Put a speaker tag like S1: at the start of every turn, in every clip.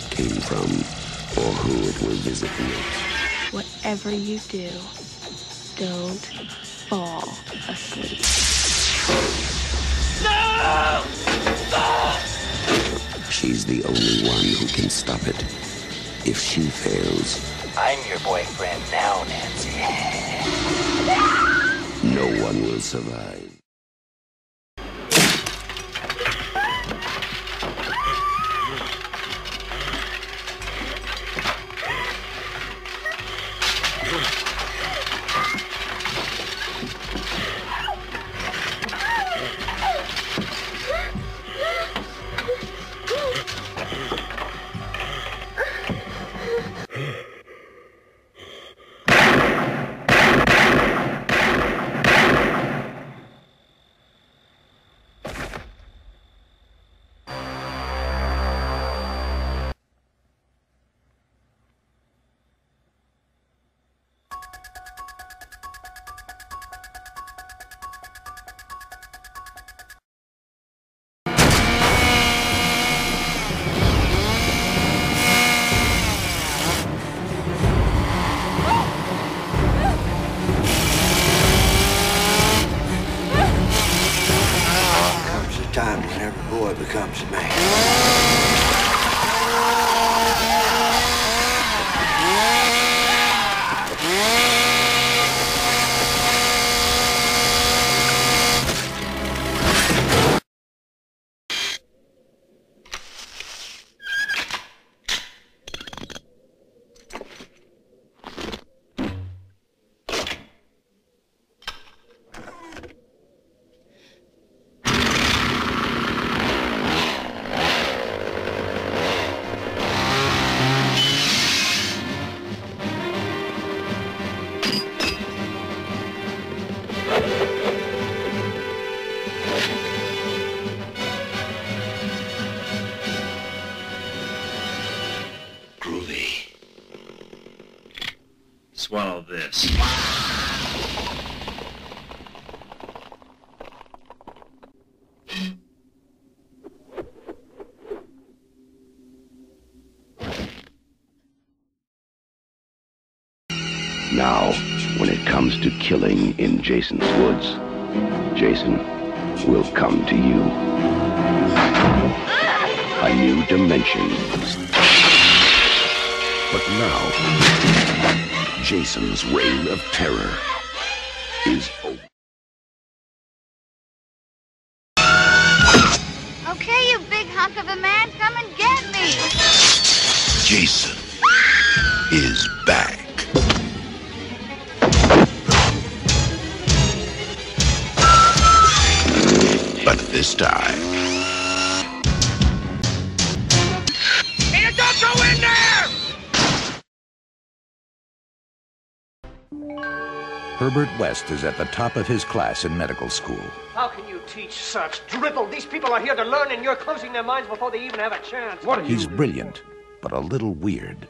S1: it came from or who it will visit next.
S2: Whatever you do, don't fall asleep.
S3: No!
S1: She's the only one who can stop it. If she fails,
S4: I'm your boyfriend now, Nancy.
S1: no one will survive.
S5: Every boy becomes
S6: Swallow this.
S7: Now, when it comes to killing in Jason's woods, Jason will come to you. A new dimension. But now, Jason's reign of terror is over.
S8: Okay, you big hunk of a man, come and get me.
S6: Jason is back. But this time,
S3: Hey, don't go in there!
S9: Herbert West is at the top of his class in medical school.
S10: How can you teach such dribble? These people are here to learn, and you're closing their minds before they even have a chance. What are
S9: He's brilliant, but a little weird.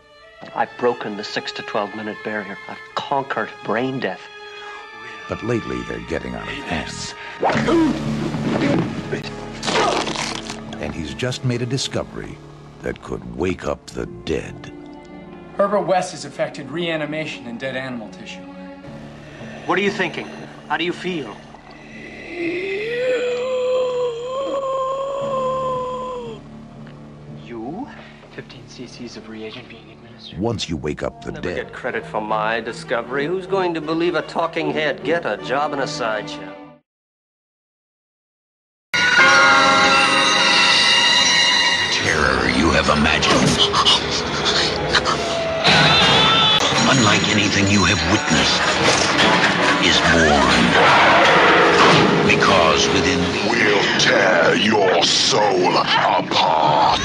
S10: I've broken the 6 to 12 minute barrier. I've conquered brain death.
S9: But lately they're getting out of hand. And he's just made a discovery that could wake up the dead.
S11: Herbert West has affected reanimation in dead animal tissue.
S10: What are you thinking? How do you feel? You?
S11: 15 cc's of reagent being administered.
S9: Once you wake up the
S10: Never
S9: dead,
S10: get credit for my discovery. Who's going to believe a talking head? Get a job in a sideshow.
S6: terror you have imagined. Unlike anything you have witnessed, is born. Because within
S12: We'll tear your soul apart.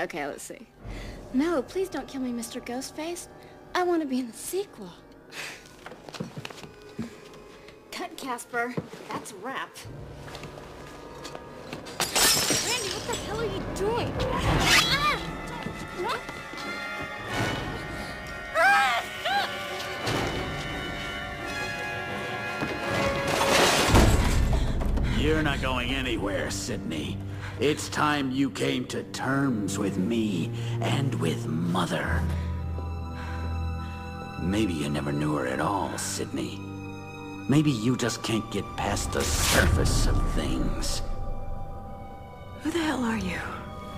S13: Okay, let's see. No, please don't kill me, Mr. Ghostface. I want to be in the sequel. Cut, Casper. That's a wrap. Randy, what the hell are you doing?
S14: You're not going anywhere, Sidney. It's time you came to terms with me and with Mother. Maybe you never knew her at all, Sidney. Maybe you just can't get past the surface of things.
S2: Who the hell are you?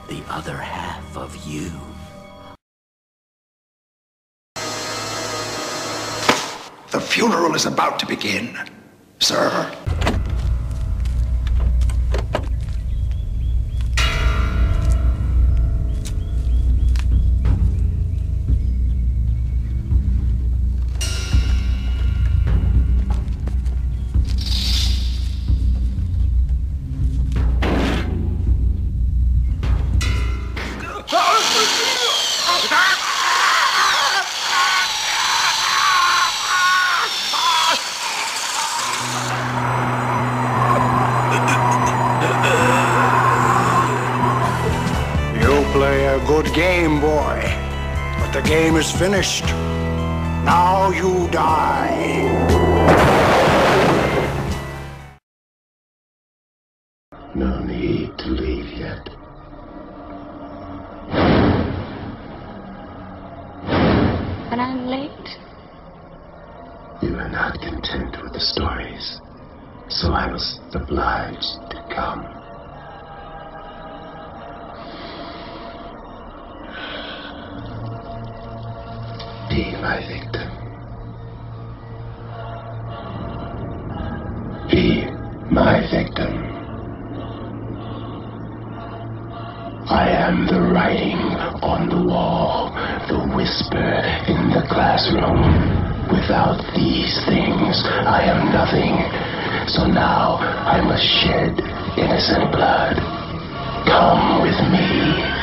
S14: The other half of you.
S12: The funeral is about to begin, sir.
S5: Is finished. Now you die.
S7: No need to leave yet.
S2: But I'm late.
S7: You are not content with the stories, so I was obliged to come. Be my victim. Be my victim. I am the writing on the wall, the whisper in the classroom. Without these things, I am nothing. So now I must shed innocent blood. Come with me.